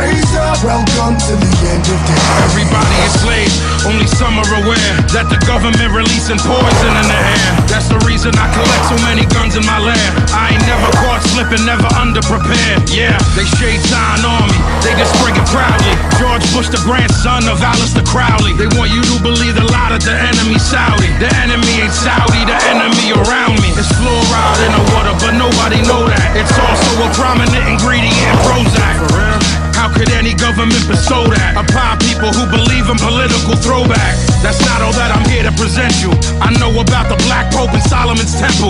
Welcome to the end of days. Everybody is slaves, only some are aware that the government releasing poison in the air. That's the reason I collect so many guns in my lab. I ain't never caught slipping, never underprepared. Yeah, they shade sign on me, they just bring it proudly. George Bush, the grandson of Aleister Crowley. They want you to believe the lie that the enemy Saudi. The enemy ain't Saudi, the enemy around me. It's fluoride in the water, but nobody know that. It's also a prominent ingredient government bestow that upon people who believe in political throwback? That's not all that I'm here to present you. I know about the Black Pope and Solomon's Temple.